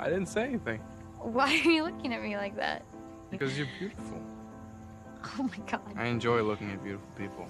I didn't say anything Why are you looking at me like that? because you're beautiful. Oh my god. I enjoy looking at beautiful people.